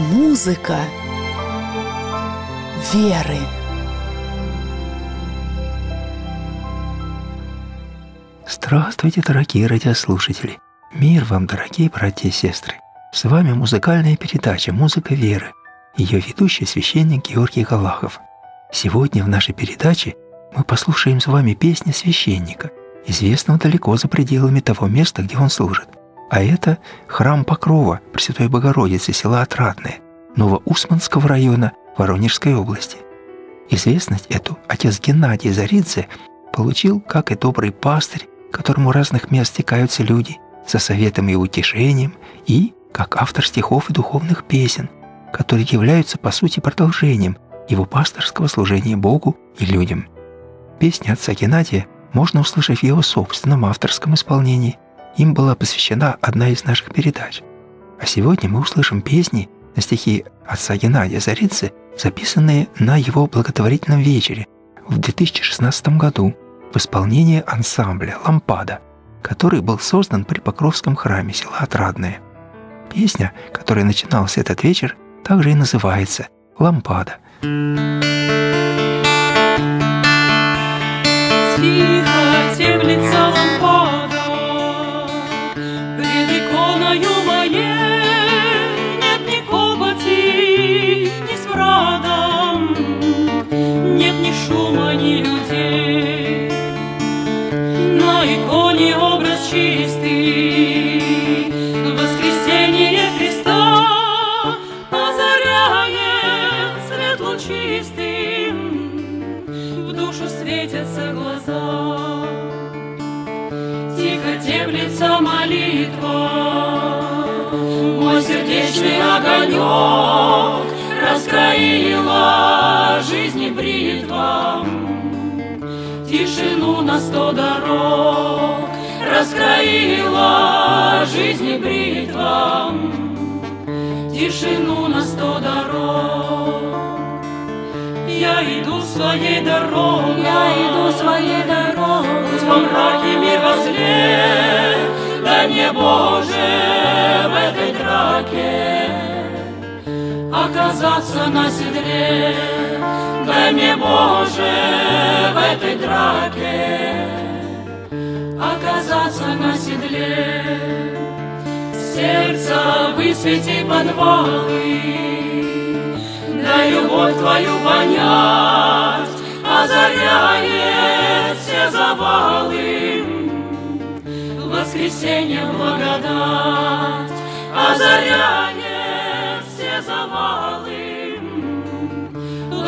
Музыка веры. Здравствуйте, дорогие радиослушатели! Мир вам, дорогие братья и сестры! С вами музыкальная передача «Музыка веры». Ее ведущий священник Георгий Галахов. Сегодня в нашей передаче мы послушаем с вами песни священника, известного далеко за пределами того места, где он служит. А это храм Покрова Пресвятой Богородицы села Отрадное, Новоусманского района Воронежской области. Известность эту отец Геннадий Заридзе получил, как и добрый пастырь, к которому разных мест стекаются люди, за советом и утешением, и как автор стихов и духовных песен, которые являются по сути продолжением его пасторского служения Богу и людям. Песни отца Геннадия можно услышать в его собственном авторском исполнении – им была посвящена одна из наших передач. А сегодня мы услышим песни на стихи отца Геннадия Заридзе, записанные на его благотворительном вечере в 2016 году в исполнении ансамбля «Лампада», который был создан при Покровском храме села Отрадное. Песня, которой начинался этот вечер, также и называется «Лампада». Тихо шума, ни людей. На иконе образ чистый, воскресение Христа озаряет свет лучистым, в душу светятся глаза. Тихо теплится молитва, Мой сердечный огонек Раскроила жизни Тишину на сто дорог Раскроила жизни бритва, Тишину на сто дорог. Я иду своей дорогой, я иду своей дорогой, Путь во мраке мир возле, да не Боже в этой драке. Оказаться на седле, мне Боже в этой драке оказаться на седле. Сердце высвети подвалы, дай любовь Твою понять, озаряет все завалы. Воскресенье благодать озаряет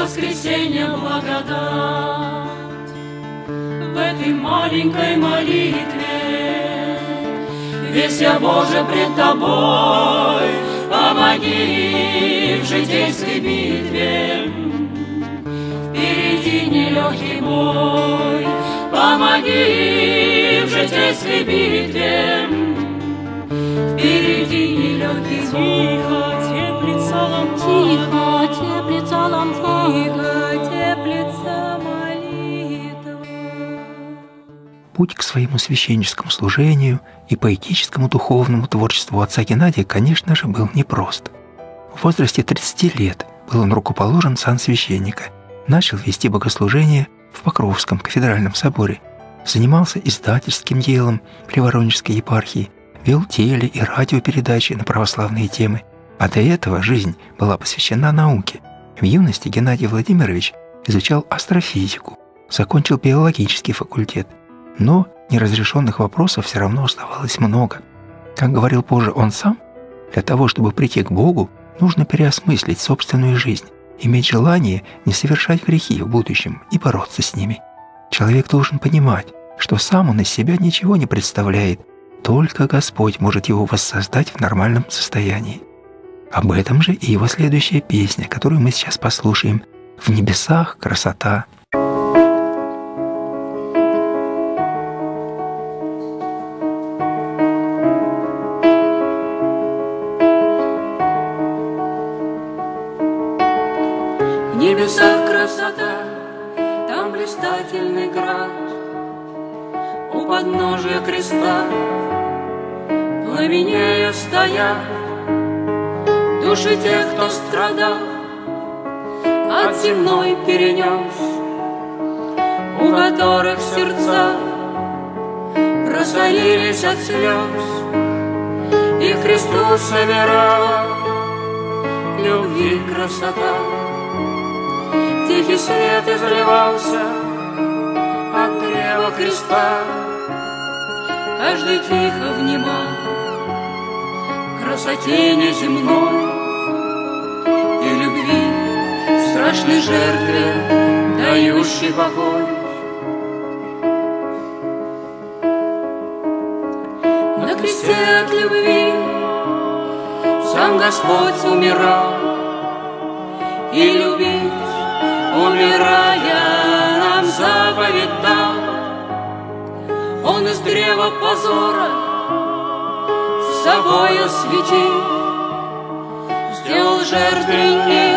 Воскресенье благодать в этой маленькой молитве. Весь я, Боже, пред Тобой, помоги в житейской битве. Впереди нелегкий бой, помоги в житейской битве. Впереди нелегкий бой. Тихо теплится лампада, тихо теплится молитва. Путь к своему священническому служению и поэтическому духовному творчеству отца Геннадия, конечно же, был непрост. В возрасте 30 лет был он рукоположен сан священника, начал вести богослужение в Покровском кафедральном соборе, занимался издательским делом при Воронежской епархии, вел теле- и радиопередачи на православные темы, а до этого жизнь была посвящена науке. В юности Геннадий Владимирович изучал астрофизику, закончил биологический факультет, но неразрешенных вопросов все равно оставалось много. Как говорил позже он сам, для того, чтобы прийти к Богу, нужно переосмыслить собственную жизнь, иметь желание не совершать грехи в будущем и бороться с ними. Человек должен понимать, что сам он из себя ничего не представляет, только Господь может его воссоздать в нормальном состоянии. Об этом же и его следующая песня, которую мы сейчас послушаем. «В небесах красота». В небесах красота, там блистательный град, У подножия креста пламенея стоят души тех, кто страдал, от земной перенес, у которых сердца просолились от слез, и Христу собирала любви красота. Тихий свет изливался от древа креста, каждый тихо внимал красоте неземной страшной жертве, дающей покой. На кресте от любви сам Господь умирал, и любить, умирая, нам заповедь дал. Он из древа позора собою светил, сделал жертвенник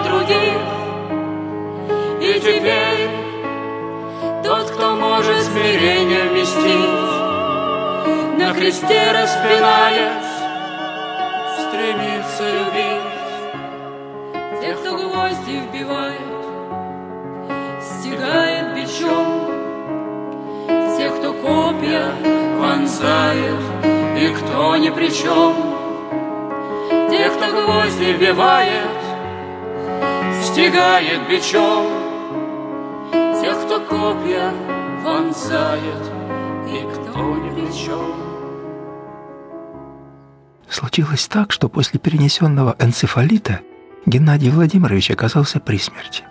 других. И теперь тот, кто может смирение вместить, на кресте распинаясь, стремится любить тех, кто гвозди вбивает, стегает бичом, тех, кто копья вонзает, и кто ни при чем, тех, кто гвозди вбивает, стегает бичом, тех, кто копья вонзает, и кто ни при чем. Случилось так, что после перенесенного энцефалита Геннадий Владимирович оказался при смерти.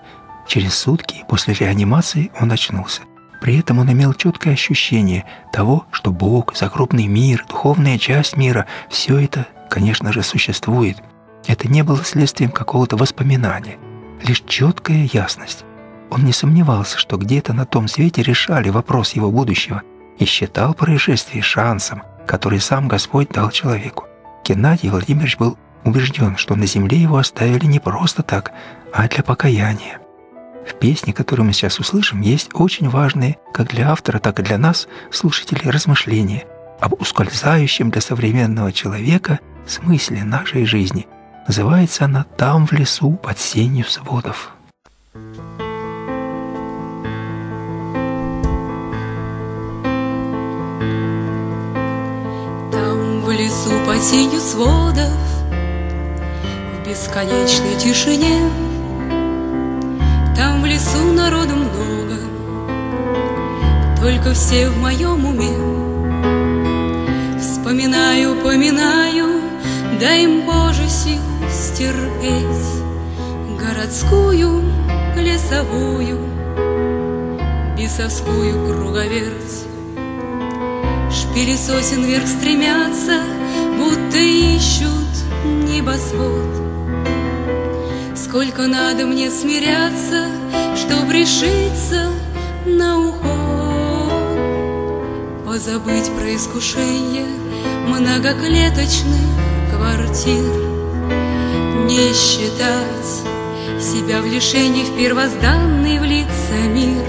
Через сутки после реанимации он очнулся. При этом он имел четкое ощущение того, что Бог, загробный мир, духовная часть мира – все это, конечно же, существует. Это не было следствием какого-то воспоминания, лишь четкая ясность. Он не сомневался, что где-то на том свете решали вопрос его будущего и считал происшествие шансом, который сам Господь дал человеку. Геннадий Владимирович был убежден, что на земле его оставили не просто так, а для покаяния. В песне, которую мы сейчас услышим, есть очень важные, как для автора, так и для нас, слушателей, размышления об ускользающем для современного человека смысле нашей жизни. Называется она «Там в лесу под сенью сводов». Там в лесу под сенью сводов В бесконечной тишине. Там в лесу народу много Только все в моем уме. Вспоминаю, поминаю Дай им, Боже, сил стерпеть Городскую, лесовую Бесовскую круговерть Шпили сосен вверх стремятся, будто ищут небосвод. Сколько надо мне смиряться, чтоб решиться на уход. Позабыть про искушение многоклеточных квартир. Не считать себя в лишении в первозданный влиться мир.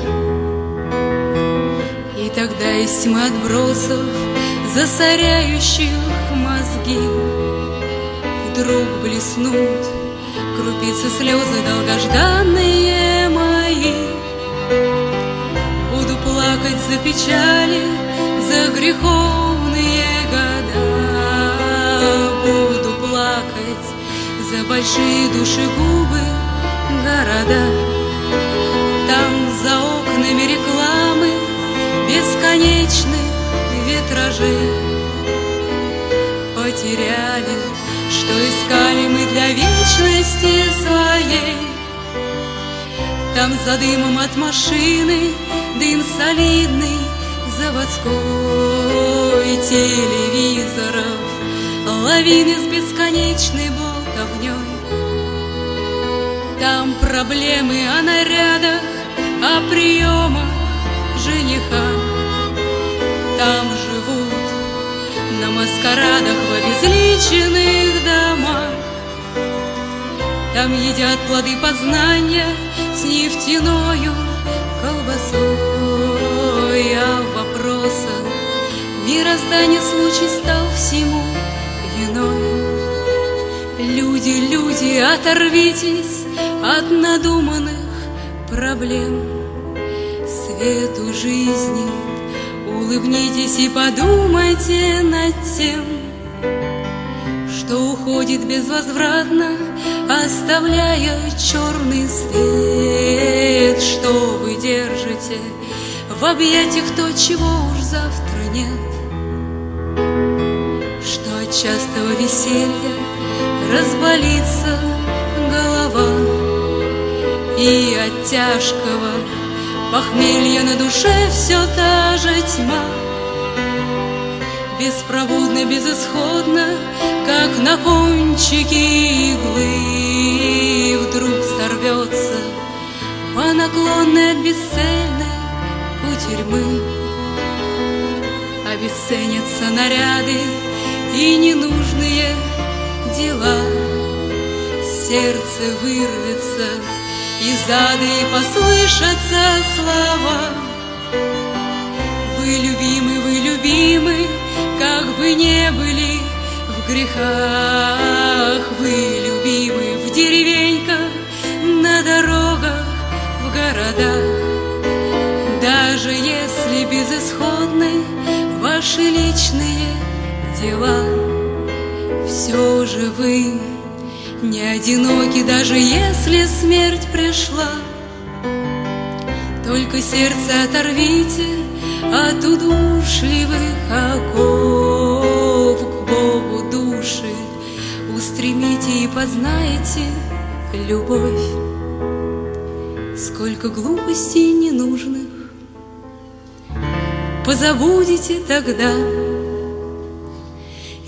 И тогда из тьмы отбросов, засоряющих мозги, Вдруг блеснут крупицы слезы долгожданные мои. Буду плакать за печали, за греховные года. Буду за большие души губы города. Там за окнами рекламы бесконечных витражей. Потеряли, что искали мы для вечности своей. Там за дымом от машины дым солидный заводской. Телевизоров Лавины с бесконечной болтовней Там проблемы о нарядах, о приемах жениха. Там живут на маскарадах в обезличенных домах. Там едят плоды познания с нефтяною колбасой. А в вопросах мироздания случай стал всему виной. Люди, люди, оторвитесь от надуманных проблем. Свету жизни улыбнитесь и подумайте над тем, что уходит безвозвратно, оставляя черный след, что вы держите в объятиях то, чего уж завтра нет, что от частого веселья разболится голова и от тяжкого похмелья на душе все та же тьма. Беспробудно, безысходно, как на кончике иглы Вдруг сорвется по наклонной от бесцельной кутерьмы. Обесценятся наряды и ненужные дела. Сердце вырвется из ада и послышатся слова. Вы любимы, вы любимы, как бы не были в грехах. Вы любимы в деревеньках, на дорогах, в городах. Даже если безысходны ваши личные дела все же вы не одиноки, даже если смерть пришла. Только сердце оторвите от удушливых оков К Богу души устремите и познаете любовь. Сколько глупостей ненужных позабудете тогда,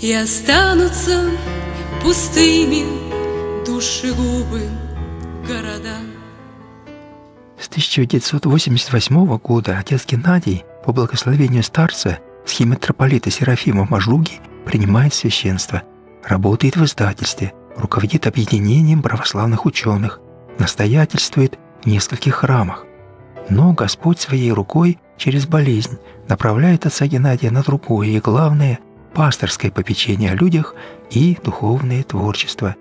и останутся пустыми душегубы города. С 1988 года отец Геннадий по благословению старца схимитрополита Серафима Мажуги принимает священство, работает в издательстве, руководит объединением православных ученых, настоятельствует в нескольких храмах. Но Господь своей рукой через болезнь направляет отца Геннадия на другое и, главное, пасторское попечение о людях и духовное творчество.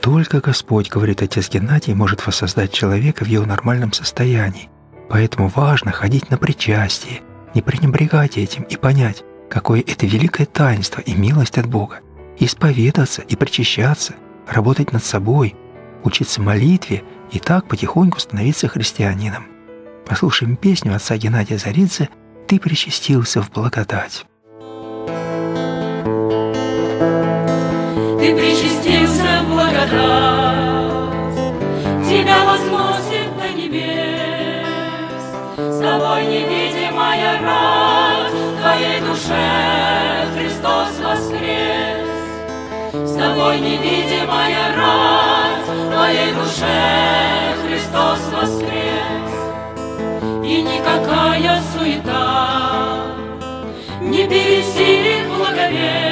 Только Господь, говорит отец Геннадий, может воссоздать человека в его нормальном состоянии. Поэтому важно ходить на причастие, не пренебрегать этим и понять, какое это великое таинство и милость от Бога. Исповедаться и причащаться, работать над собой, учиться молитве и так потихоньку становиться христианином. Послушаем песню отца Геннадия Заридзе «Ты причастился в благодать». Благодать, Тебя возносит до небес. С тобой невидимая радость, В твоей душе Христос воскрес. С тобой невидимая радость, В твоей душе Христос воскрес. И никакая суета Не пересилит благовесть,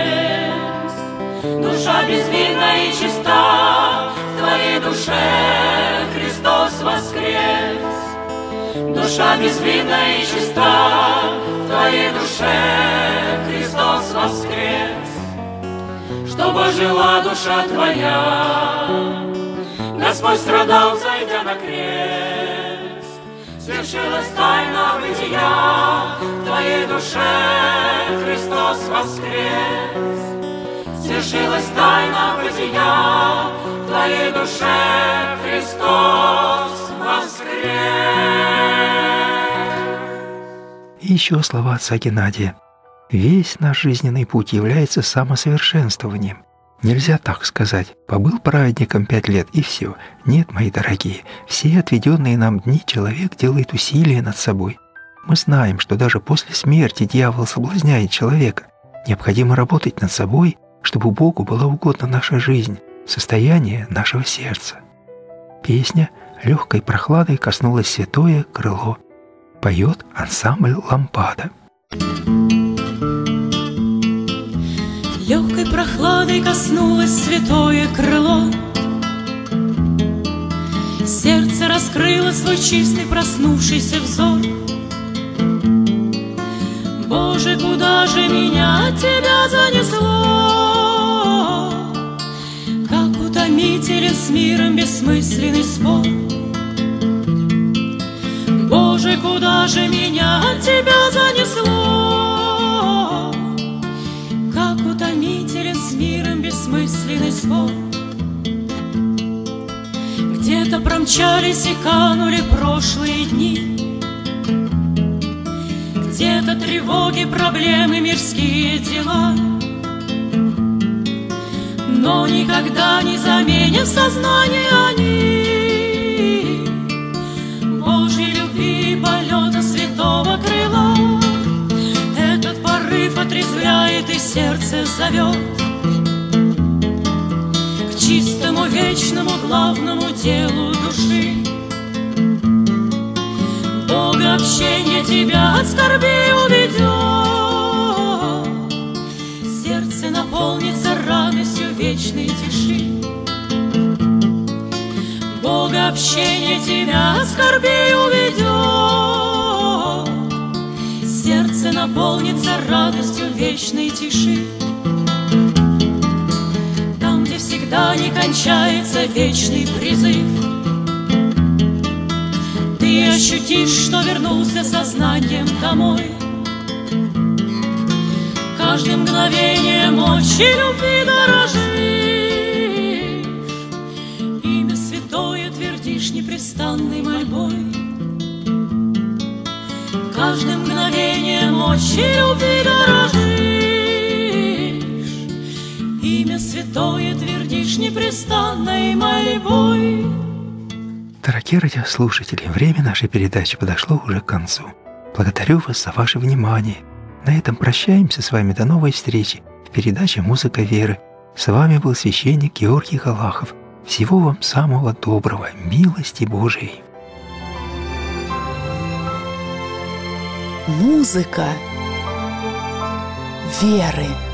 Душа безвинна и чиста, В твоей душе Христос воскрес. Душа безвинна и чиста, В твоей душе Христос воскрес. Чтобы жила душа твоя, Господь страдал, зайдя на крест. Свершилась тайна бытия, В твоей душе Христос воскрес. Свершилась тайна бытия, В твоей душе Христос воскрес. Еще слова отца Геннадия. Весь наш жизненный путь является самосовершенствованием. Нельзя так сказать. Побыл праведником пять лет и все. Нет, мои дорогие, все отведенные нам дни человек делает усилия над собой. Мы знаем, что даже после смерти дьявол соблазняет человека. Необходимо работать над собой чтобы Богу была угодна наша жизнь, состояние нашего сердца. Песня легкой прохладой коснулась святое крыло. Поет ансамбль «Лампада». Легкой прохладой коснулось святое крыло. Сердце раскрыло свой чистый проснувшийся взор. Боже, куда же меня от тебя занесло? С миром бессмысленный спор. Боже, куда же меня от тебя занесло? Как утомителен с миром бессмысленный спор. Где-то промчались и канули прошлые дни, Где-то тревоги, проблемы, мирские дела — но никогда не заменят сознание они Божьей любви полета святого крыла. Этот порыв отрезвляет и сердце зовет К чистому, вечному, главному делу души. Бога общение тебя от скорби уведет, общение тебя скорби уведет, Сердце наполнится радостью вечной тиши. Там, где всегда не кончается вечный призыв, Ты ощутишь, что вернулся сознанием домой — каждым мгновением мощи любви дорожишь. Твердишь непрестанной мольбой. Каждым мгновением мощи любви дорожишь. Имя святое твердишь непрестанной мольбой. Дорогие радиослушатели, время нашей передачи подошло уже к концу. Благодарю вас за ваше внимание – на этом прощаемся с вами до новой встречи в передаче «Музыка веры». С вами был священник Георгий Галахов. Всего вам самого доброго, милости Божией. Музыка веры.